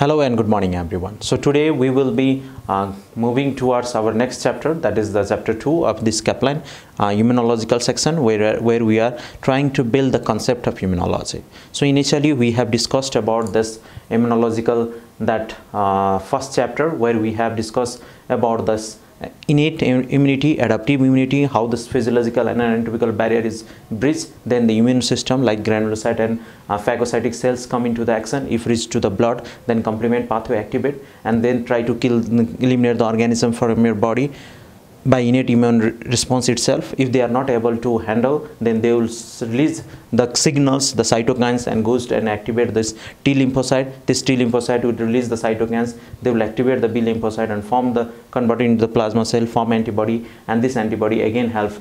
Hello and good morning everyone. So today we will be uh, moving towards our next chapter that is the chapter 2 of this Kaplan uh, immunological section where, where we are trying to build the concept of immunology. So initially we have discussed about this immunological that uh, first chapter where we have discussed about this innate immunity, adaptive immunity, how this physiological and anatomical barrier is bridged, then the immune system like granulocyte and uh, phagocytic cells come into the action. If reached to the blood, then complement pathway activate and then try to kill, eliminate the organism from your body by innate immune response itself. If they are not able to handle then they will release the signals the cytokines and goes and activate this T lymphocyte. This T lymphocyte will release the cytokines. They will activate the B lymphocyte and form the convert into the plasma cell form antibody and this antibody again help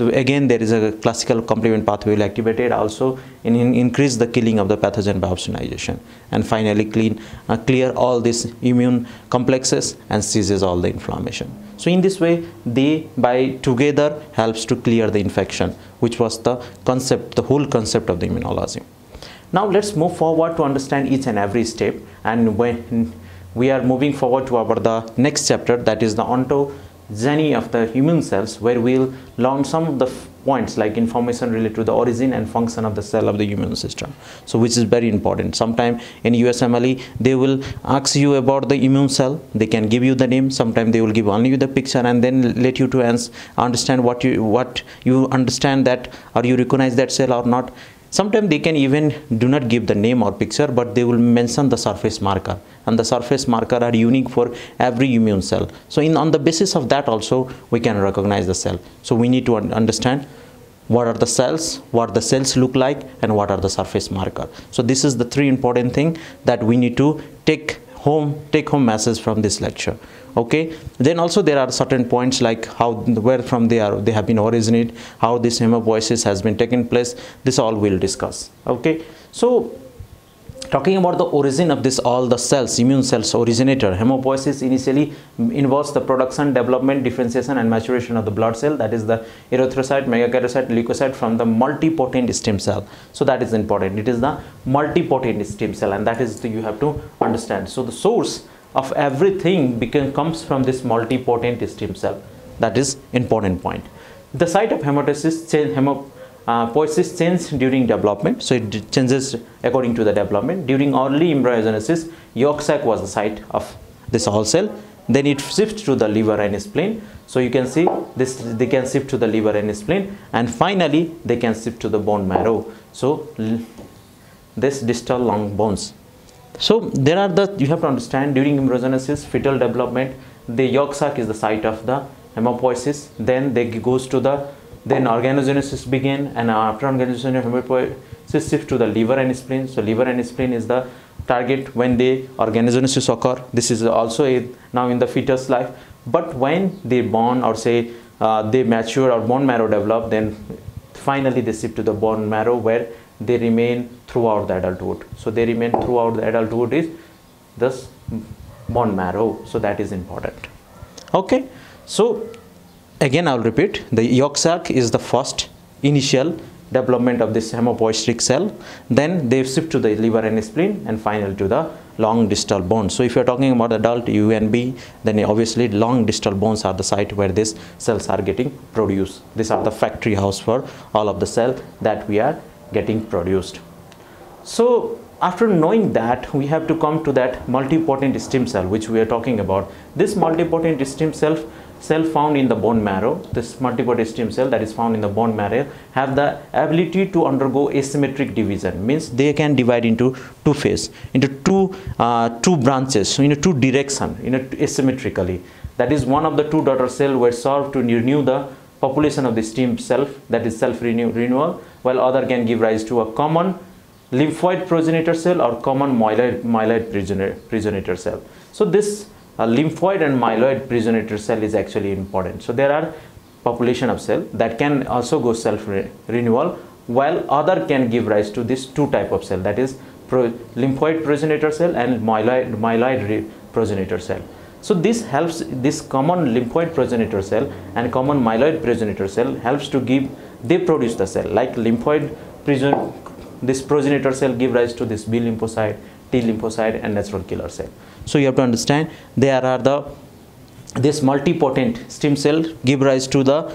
so again there is a classical complement pathway activated also in, in increase the killing of the pathogen by opsonization. And finally clean uh, clear all these immune complexes and ceases all the inflammation. So in this way they by together helps to clear the infection which was the concept the whole concept of the immunology. Now let's move forward to understand each and every step and when we are moving forward to our the next chapter that is the onto journey of the human cells where we'll learn some of the points like information related to the origin and function of the cell of the immune system. So which is very important. Sometime in usmle they will ask you about the immune cell. They can give you the name. Sometime they will give only you the picture and then let you to understand what you what you understand that or you recognize that cell or not Sometimes they can even do not give the name or picture, but they will mention the surface marker. And the surface marker are unique for every immune cell. So in, on the basis of that also, we can recognize the cell. So we need to un understand what are the cells, what the cells look like, and what are the surface marker. So this is the three important thing that we need to take home, take home message from this lecture okay? Then also there are certain points like how where from they are they have been originated how this hematopoiesis has been taken place this all we'll discuss okay? So talking about the origin of this all the cells immune cells originator. Hemopoiesis initially involves the production development differentiation and maturation of the blood cell. That is the erythrocyte megakaryocyte leukocyte from the multipotent stem cell. So that is important. It is the multipotent stem cell and that is the, you have to understand. So the source of everything become, comes from this multipotent stem cell. That is important point. The site of hematosis change, uh, change during development. So it changes according to the development. During early embryogenesis, yolk sac was the site of this whole cell. Then it shifts to the liver and spleen. So you can see this they can shift to the liver and spleen. And finally, they can shift to the bone marrow. So this distal long bones so there are the you have to understand during embryogenesis fetal development the yolk sac is the site of the hemopoiesis then they goes to the then organogenesis begin and after organogenesis hematopoiesis shift to the liver and spleen. So liver and spleen is the target when the organogenesis occur. This is also a, now in the fetus life. But when they born or say uh, they mature or bone marrow develop then finally they shift to the bone marrow where they remain throughout the adulthood. So they remain throughout the adulthood is this bone marrow. So that is important. Okay. So again i'll repeat. The yolk sac is the first initial development of this hematopoietic cell. Then they shift to the liver and spleen and final to the long distal bones. So if you're talking about adult UNB then obviously long distal bones are the site where these cells are getting produced. These are the factory house for all of the cell that we are getting produced. So after knowing that we have to come to that multipotent stem cell which we are talking about. This multipotent stem cell cell found in the bone marrow this multipotent stem cell that is found in the bone marrow have the ability to undergo asymmetric division means they can divide into two phase into two uh, two branches so in a two direction in a asymmetrically that is one of the two daughter cell were served to renew the population of the stem cell that is self -renew renewal while other can give rise to a common lymphoid progenitor cell or common myeloid, myeloid progenitor cell. So this uh, lymphoid and myeloid progenitor cell is actually important. So there are population of cell that can also go self renewal while other can give rise to this two type of cell that is pro lymphoid progenitor cell and myeloid, myeloid progenitor cell. So this helps this common lymphoid progenitor cell and common myeloid progenitor cell helps to give they produce the cell like lymphoid this progenitor cell give rise to this B lymphocyte T lymphocyte and natural killer cell. So you have to understand there are the this multipotent stem cell give rise to the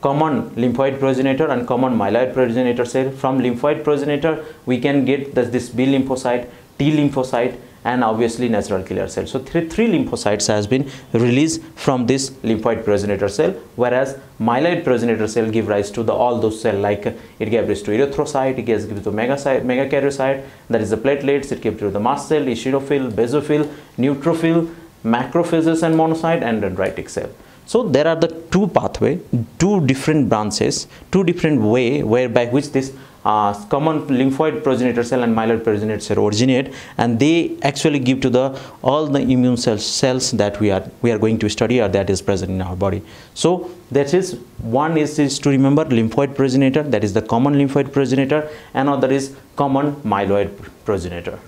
common lymphoid progenitor and common myeloid progenitor cell. From lymphoid progenitor we can get this, this B lymphocyte, T lymphocyte and obviously natural killer cell. So three, three lymphocytes has been released from this lymphoid progenitor cell whereas myeloid progenitor cell give rise to the all those cell like it gave rise to erythrocyte, it gives, gives to megacyte, megakaryocyte, that is the platelets, it gives to the mast cell, eosinophil, basophil, neutrophil, macrophages and monocyte and dendritic cell. So there are the two pathway, two different branches, two different way whereby which this uh, common lymphoid progenitor cell and myeloid progenitor cell originate and they actually give to the all the immune cells cells that we are we are going to study or that is present in our body. So that is one is, is to remember lymphoid progenitor that is the common lymphoid progenitor another is common myeloid progenitor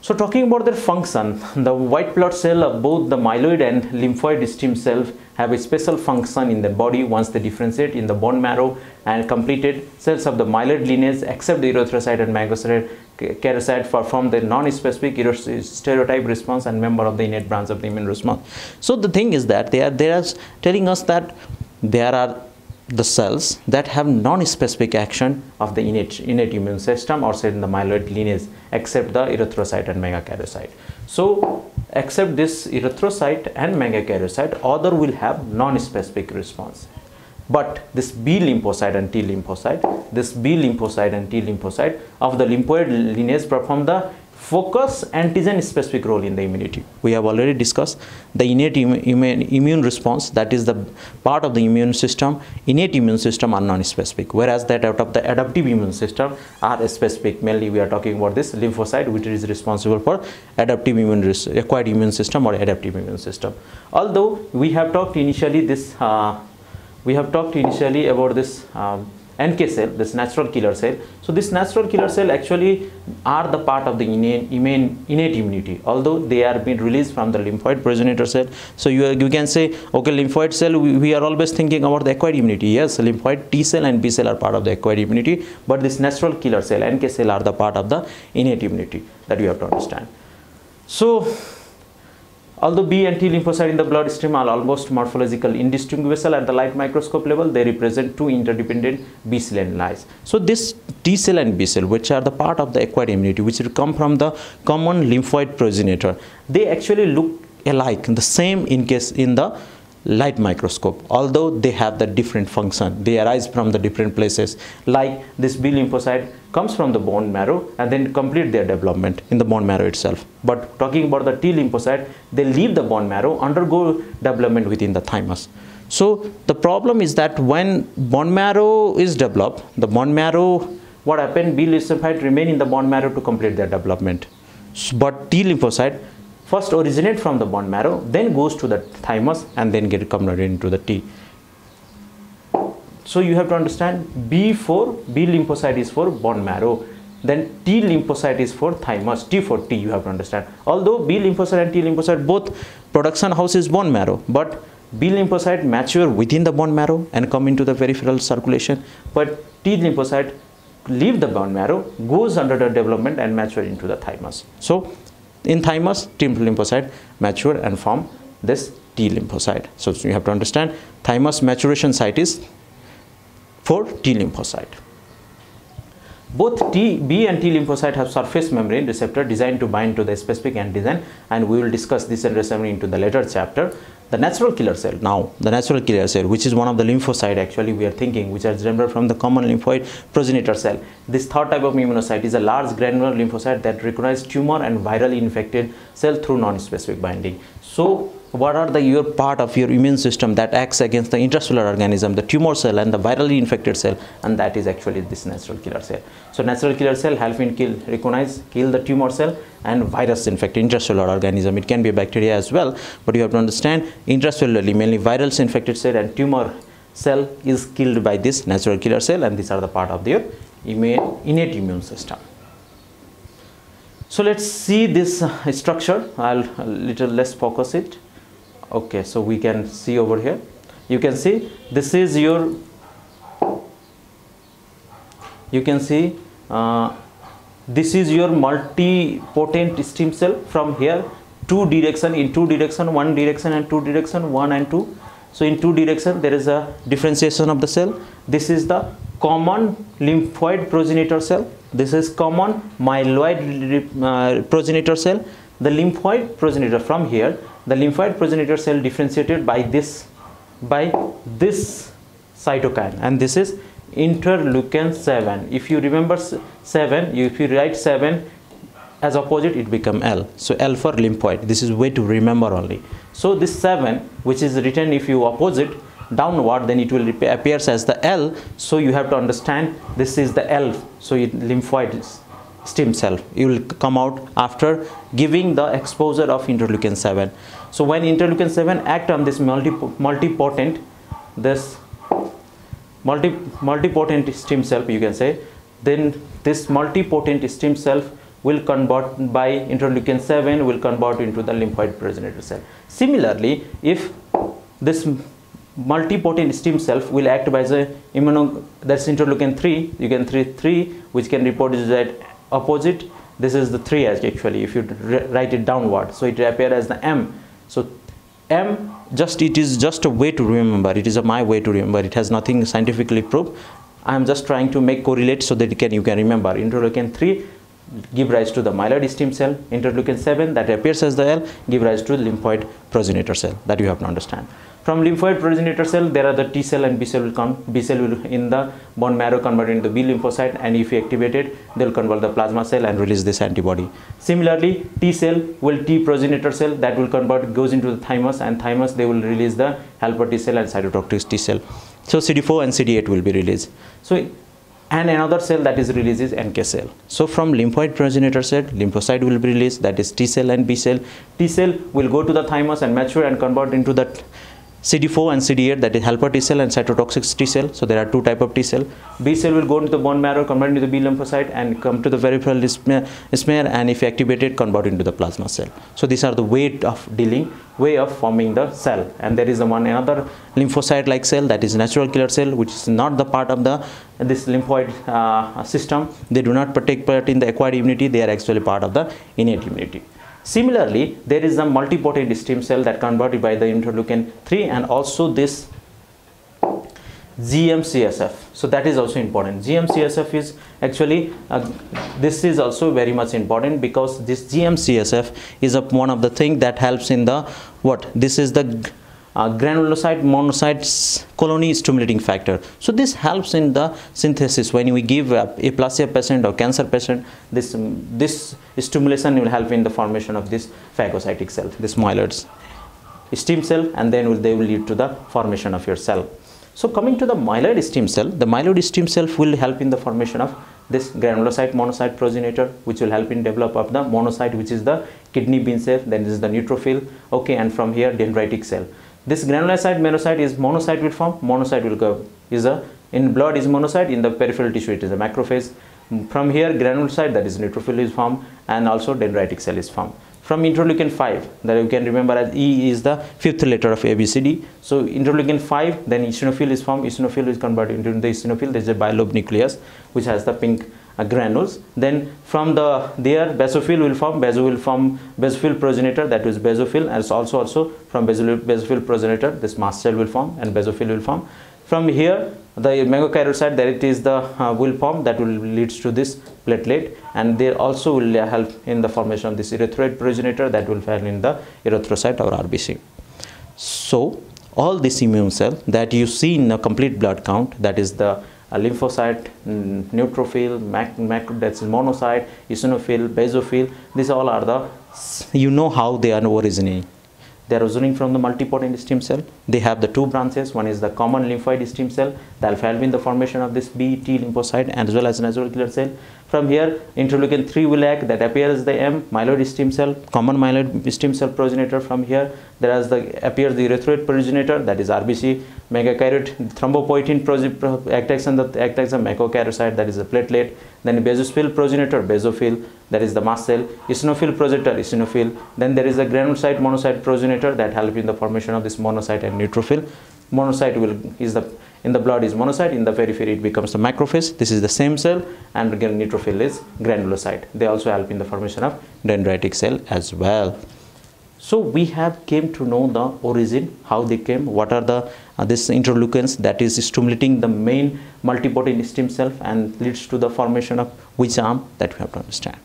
so talking about their function, the white blood cell of both the myeloid and lymphoid stem cells have a special function in the body once they differentiate in the bone marrow and completed cells of the myeloid lineage except the erythrocyte and megakaryocyte perform the non-specific stereotype response and member of the innate branch of the immune response. So the thing is that they are, they are telling us that there are the cells that have non-specific action of the innate, innate immune system or say in the myeloid lineage except the erythrocyte and megakaryocyte. So except this erythrocyte and megakaryocyte other will have non-specific response. But this B lymphocyte and T lymphocyte, this B lymphocyte and T lymphocyte of the lymphoid lineage perform the focus antigen specific role in the immunity. We have already discussed the innate immune, immune response that is the part of the immune system. Innate immune system are non-specific whereas that out of the adaptive immune system are specific. Mainly we are talking about this lymphocyte which is responsible for adaptive immune acquired immune system or adaptive immune system. Although we have talked initially this uh, we have talked initially about this um, NK cell, this natural killer cell. So this natural killer cell actually are the part of the innate, innate immunity, although they are being released from the lymphoid progenitor cell. So you, you can say, okay, lymphoid cell, we, we are always thinking about the acquired immunity. Yes, lymphoid T cell and B cell are part of the acquired immunity, but this natural killer cell, NK cell are the part of the innate immunity that you have to understand. So Although B and T lymphocyte in the bloodstream are almost morphological indistinguishable at the light microscope level, they represent two interdependent B cell and. So this T cell and B cell, which are the part of the acquired immunity, which will come from the common lymphoid progenitor, they actually look alike, the same in case in the light microscope. Although they have the different function they arise from the different places. Like this b lymphocyte comes from the bone marrow and then complete their development in the bone marrow itself. But talking about the t lymphocyte they leave the bone marrow undergo development within the thymus. So the problem is that when bone marrow is developed the bone marrow what happened? B lymphocyte remain in the bone marrow to complete their development. But t lymphocyte first originate from the bone marrow then goes to the thymus and then get converted into the T. So you have to understand B4 B lymphocyte is for bone marrow then T lymphocyte is for thymus T for T you have to understand although B lymphocyte and T lymphocyte both production house is bone marrow but B lymphocyte mature within the bone marrow and come into the peripheral circulation but T lymphocyte leave the bone marrow goes under the development and mature into the thymus so in thymus, T lymphocyte mature and form this T lymphocyte. So you have to understand thymus maturation site is for T lymphocyte. Both T, B and T lymphocyte have surface membrane receptor designed to bind to the specific antigen and we will discuss this and receptor into the later chapter the natural killer cell. Now the natural killer cell which is one of the lymphocyte actually we are thinking which are derived from the common lymphoid progenitor cell. This third type of immunocyte is a large granular lymphocyte that recognize tumor and virally infected cell through non-specific binding. So what are the your part of your immune system that acts against the intracellular organism the tumor cell and the virally infected cell and that is actually this natural killer cell. So natural killer cell help in kill recognize kill the tumor cell and virus infected intracellular organism. It can be a bacteria as well but you have to understand intracellularly mainly virus infected cell and tumor cell is killed by this natural killer cell and these are the part of their innate immune system. So let's see this structure. I'll a little less focus it okay so we can see over here. You can see this is your you can see uh, this is your multipotent stem cell from here. Two direction in two direction one direction and two direction one and two. So in two direction there is a differentiation of the cell. This is the common lymphoid progenitor cell. This is common myeloid uh, progenitor cell. The lymphoid progenitor from here the lymphoid progenitor cell differentiated by this by this cytokine. And this is interleukin 7 if you remember 7 if you write 7 as opposite it become L. So L for lymphoid. This is way to remember only. So this 7 which is written if you opposite downward then it will appears as the L. So you have to understand this is the L. So it lymphoid stem cell. It will come out after giving the exposure of interleukin 7 so when interleukin 7 act on this multi multipotent this multi multipotent stem cell you can say then this multipotent stem cell will convert by interleukin 7 will convert into the lymphoid progenitor cell. Similarly if this multipotent stem cell will act by the immuno that's interleukin 3 you can 3 3 which can report is that opposite. This is the 3 actually if you write it downward. So it appear as the m so m just it is just a way to remember. It is a my way to remember. It has nothing scientifically proved. I am just trying to make correlate so that you can you can remember. Interleukin 3 give rise to the myeloid stem cell. Interleukin 7 that appears as the l give rise to the lymphoid progenitor cell. That you have to understand from lymphoid progenitor cell, there are the T cell and B cell will come. B cell will in the bone marrow convert into B lymphocyte, and if you activate it, they will convert the plasma cell and release this antibody. Similarly, T cell will T progenitor cell that will convert goes into the thymus, and thymus they will release the helper T cell and cytotoxic T cell. So CD4 and CD8 will be released. So and another cell that is released is NK cell. So from lymphoid progenitor cell, lymphocyte will be released that is T cell and B cell. T cell will go to the thymus and mature and convert into the CD4 and CD8 that is helper T cell and cytotoxic T cell. So there are two type of T cell. B cell will go into the bone marrow, convert into the B lymphocyte and come to the peripheral smear and if activated convert into the plasma cell. So these are the way of dealing, way of forming the cell. And there is the one another lymphocyte like cell that is natural killer cell which is not the part of the this lymphoid uh, system. They do not take part in the acquired immunity. They are actually part of the innate immunity. Similarly, there is a multipotent stem cell that converted by the interleukin 3 and also this GMCSF. So that is also important. GMCSF is actually, uh, this is also very much important because this GMCSF is a, one of the thing that helps in the, what, this is the uh, granulocyte monocyte colony stimulating factor. So this helps in the synthesis. When we give a aplasia patient or cancer patient this um, this stimulation will help in the formation of this phagocytic cell this myeloid stem cell and then will, they will lead to the formation of your cell. So coming to the myeloid stem cell the myeloid stem cell will help in the formation of this granulocyte monocyte progenitor which will help in develop of the monocyte which is the kidney bean cell then this is the neutrophil. Okay and from here dendritic cell this granulocyte monocyte is monocyte will form, monocyte will go is a in blood is monocyte, in the peripheral tissue it is a macrophage. From here granulocyte that is neutrophil is formed and also dendritic cell is formed. From interleukin 5 that you can remember as E is the fifth letter of ABCD. So interleukin 5 then eosinophil is formed, eosinophil is converted into the eosinophil there is a bilobe nucleus which has the pink granules. Then from the there basophil will form baso will form basophil progenitor that is basophil as also also from basophil, basophil progenitor this mast cell will form and basophil will form. From here the megakaryocyte that it is the uh, will form that will leads to this platelet and there also will help in the formation of this erythroid progenitor that will fall in the erythrocyte or RBC so all this immune cell that you see in a complete blood count that is the a lymphocyte, neutrophil, mac, mac, that's monocyte, eosinophil, basophil. These all are the, you know how they are originating. They are originating from the multipotent stem cell. They have the two branches. One is the common lymphoid stem cell that will help in the formation of this B, T lymphocyte as well as natural killer cell. From here, interleukin 3 will act that appears the M, myeloid stem cell, common myeloid stem cell progenitor. From here, there is the appears the erythroid progenitor that is RBC, megakaryote, thrombopoietin acts on the acts a megakaryocyte that is a platelet. Then basophil progenitor, basophil that is the mast cell, eosinophil progenitor, eosinophil. Then there is a granulocyte monocyte progenitor that help in the formation of this monocyte and neutrophil. Monocyte will is the in the blood is monocyte in the periphery it becomes the macrophage. This is the same cell and again neutrophil is granulocyte. They also help in the formation of dendritic cell as well. So we have came to know the origin how they came what are the uh, this interleukins that is stimulating the main multipotent stem cell and leads to the formation of which arm that we have to understand.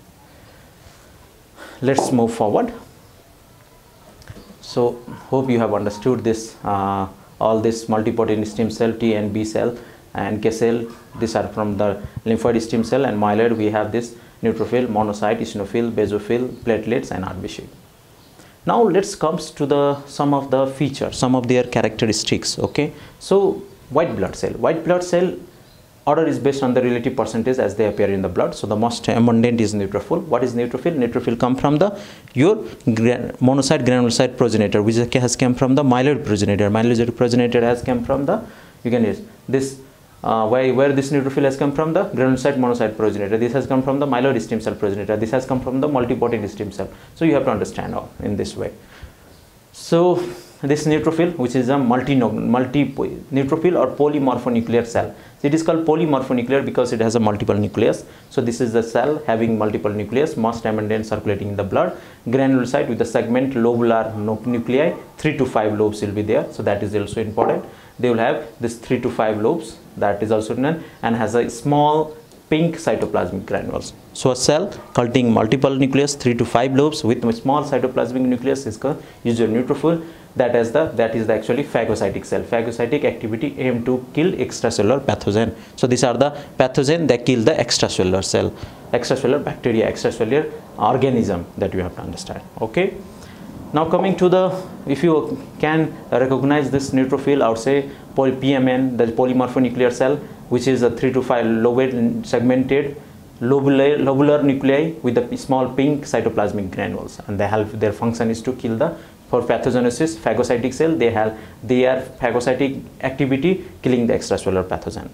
Let's move forward. So hope you have understood this uh, all this multipotent stem cell T and B cell and K cell these are from the lymphoid stem cell and myeloid. We have this neutrophil monocyte eosinophil basophil platelets and RBC now let's comes to the some of the features some of their characteristics okay? So white blood cell. White blood cell order is based on the relative percentage as they appear in the blood. So the most abundant is neutrophil. What is neutrophil? Neutrophil come from the your monocyte granulocyte progenitor which has come from the myeloid progenitor. Myeloid progenitor has come from the you can use this uh, where, where this neutrophil has come from? The granulocyte monocyte progenitor. This has come from the myeloid stem cell progenitor. This has come from the multipotent stem cell. So you have to understand all in this way. So this neutrophil which is a multi multi neutrophil or polymorphonuclear cell it is called polymorphonuclear because it has a multiple nucleus. So this is the cell having multiple nucleus most abundant circulating in the blood. Granulocyte with the segment lobular nuclei 3 to 5 lobes will be there. So that is also important. They will have this 3 to 5 lobes. That is also known and has a small pink cytoplasmic granules. So a cell containing multiple nucleus, 3 to 5 lobes with small cytoplasmic nucleus is called usual neutrophil that is the that is the actually phagocytic cell. Phagocytic activity aim to kill extracellular pathogen. So these are the pathogen that kill the extracellular cell. Extracellular bacteria extracellular organism that you have to understand. Okay? Now coming to the if you can recognize this neutrophil or say pmn the polymorphonuclear cell which is a 3 to 5 lobate segmented lobular, lobular nuclei with a small pink cytoplasmic granules. And they help their function is to kill the for pathogenesis phagocytic cell they have their phagocytic activity killing the extracellular pathogen.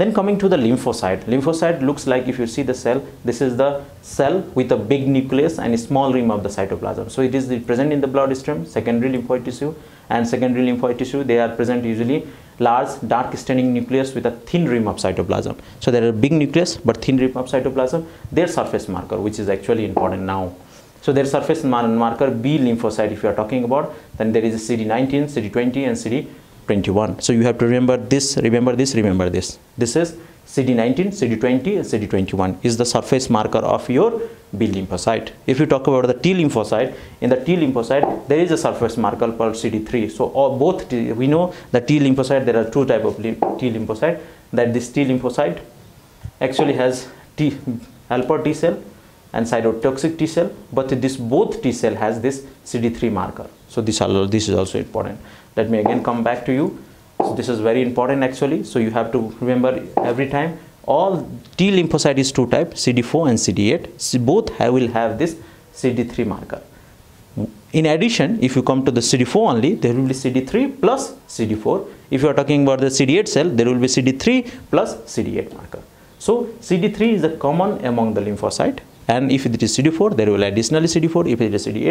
Then coming to the lymphocyte. Lymphocyte looks like if you see the cell this is the cell with a big nucleus and a small rim of the cytoplasm. So it is present in the bloodstream secondary lymphoid tissue and secondary lymphoid tissue they are present usually large dark staining nucleus with a thin rim of cytoplasm. So there are big nucleus but thin rim of cytoplasm their surface marker which is actually important now so their surface marker B lymphocyte if you are talking about then there is a CD19 CD20 and CD21 so you have to remember this remember this remember this this is CD19, CD20 and CD21 is the surface marker of your B lymphocyte. If you talk about the T lymphocyte, in the T lymphocyte there is a surface marker called CD3. So both T, we know the T lymphocyte there are two type of T lymphocyte that this T lymphocyte actually has T helper T cell and cytotoxic T cell but this both T cell has this CD3 marker. So this, this is also important. Let me again come back to you so this is very important actually so you have to remember every time all T lymphocyte is two type CD4 and CD8 so both have, will have this CD3 marker in addition if you come to the CD4 only there will be CD3 plus CD4 if you are talking about the CD8 cell there will be CD3 plus CD8 marker so CD3 is the common among the lymphocyte and if it is CD4 there will additionally CD4 if it is CD8